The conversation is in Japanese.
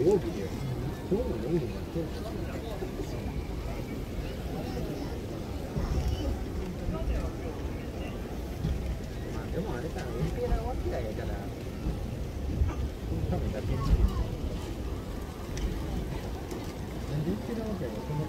曜日で日でもあれか運転なわけだやからなわけだから